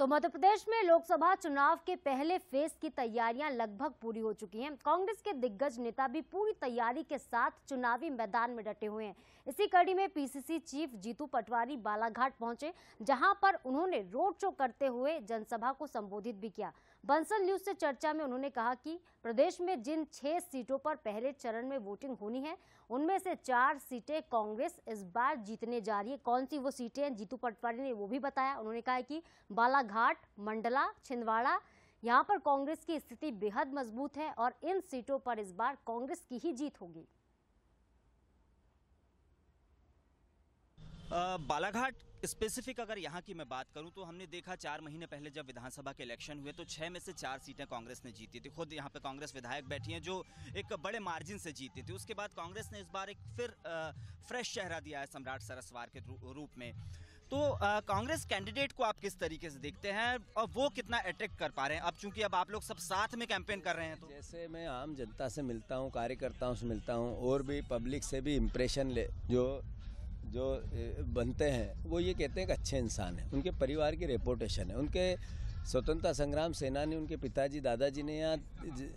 तो मध्य प्रदेश में लोकसभा चुनाव के पहले फ़ेज़ की तैयारियाँ लगभग पूरी हो चुकी हैं। कांग्रेस के दिग्गज नेता भी पूरी तैयारी के साथ चुनावी मैदान में डटे हुए हैं। इसी कड़ी में पीसीसी चीफ जीतू पटवारी बालाघाट पहुँचे, जहाँ पर उन्होंने रोड शो करते हुए जनसभा को संबोधित भी किया। बंसल न्यूज़ से चर्चा में उन्होंने कहा कि प्रदेश में जिन छह सीटों पर पहले चरण में वोटिंग होनी है, उनमें से चार सीटें कांग्रेस इस बार जीतने जा रही है। कौन सी वो सीटें हैं? जीतू पटवारी ने वो भी बताया। उन्होंने कहा कि बालाघाट मंडला छिंदवाड़ा यहाँ पर कांग्रेस की स्थिति बेहद मज़बूत है और इन सीटों पर इस बार कांग्रेस की ही जीत होगी। बालाघाट स्पेसिफिक अगर यहाँ की मैं बात करूँ तो हमने देखा चार महीने पहले जब विधानसभा के इलेक्शन हुए तो छह में से चार सीटें कांग्रेस ने जीती थी। खुद यहाँ पे कांग्रेस विधायक बैठी हैं जो एक बड़े मार्जिन से जीती थी। उसके बाद कांग्रेस ने इस बार एक फिर आ, फ्रेश चेहरा दिया है सम्राट सरसवार के रूप में। तो कांग्रेस कैंडिडेट को आप किस तरीके से देखते हैं और वो कितना अट्रैक्ट कर पा रहे हैं? अब चूँकि अब आप लोग सब साथ में कैंपेन कर रहे हैं तो जैसे मैं आम जनता से मिलता हूँ, कार्यकर्ताओं से मिलता हूँ, और भी पब्लिक से भी इम्प्रेशन ले, जो जो बनते हैं, वो ये कहते हैं कि अच्छे इंसान हैं। उनके परिवार की रेपुटेशन है। उनके स्वतंत्रता संग्राम सेनानी, उनके पिताजी, दादाजी ने यहाँ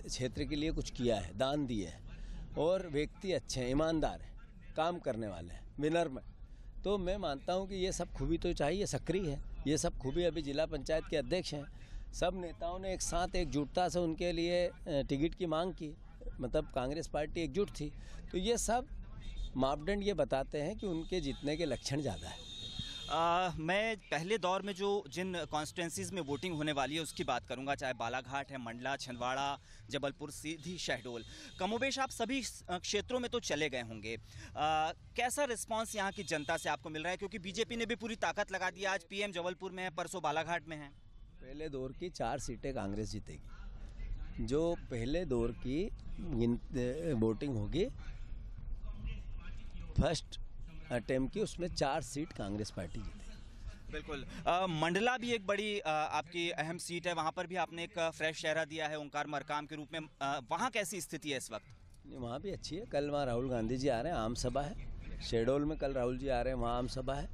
क्षेत्र के लिए कुछ किया है, दान दिए हैं। और व्यक्ति अच्छे हैं, ईमानदार हैं, काम करने वाले हैं विनर्म तो मैं मानता हूँ कि ये सब खूबी तो चाहिए सक्रिय है। ये सब खूबी अभी जिला पंचायत के अध्यक्ष हैं। सब नेताओं ने एक साथ एकजुटता से उनके लिए टिकट की मांग की। मतलब कांग्रेस पार्टी एकजुट थी। तो ये सब मापदंड ये बताते हैं कि उनके जीतने के लक्षण ज़्यादा है। आ, मैं पहले दौर में जो जिन कॉन्स्टिटेंसीज में वोटिंग होने वाली है उसकी बात करूँगा चाहे बालाघाट है मंडला छिंदवाड़ा जबलपुर सीधी शहडोल। कमोबेश आप सभी क्षेत्रों में तो चले गए होंगे। कैसा रिस्पांस यहाँ की जनता से आपको मिल रहा है? क्योंकि बीजेपी ने भी पूरी ताकत लगा दी। आज पीएम जबलपुर में है परसों बालाघाट में है। पहले दौर की चार सीटें कांग्रेस जीतेगी। जो पहले दौर की वोटिंग होगी फ़र्स्ट अटेम्प्ट की उसमें चार सीट कांग्रेस पार्टी जीती बिल्कुल। मंडला भी एक बड़ी आ, आपकी अहम सीट है। वहाँ पर भी आपने एक फ्रेश चेहरा दिया है ओंकार मरकाम के रूप में। वहाँ कैसी स्थिति है इस वक्त? वहाँ भी अच्छी है। कल वहाँ राहुल गांधी जी आ रहे हैं आम सभा है। शेडोल में कल राहुल जी आ रहे हैं वहाँ आम सभा है।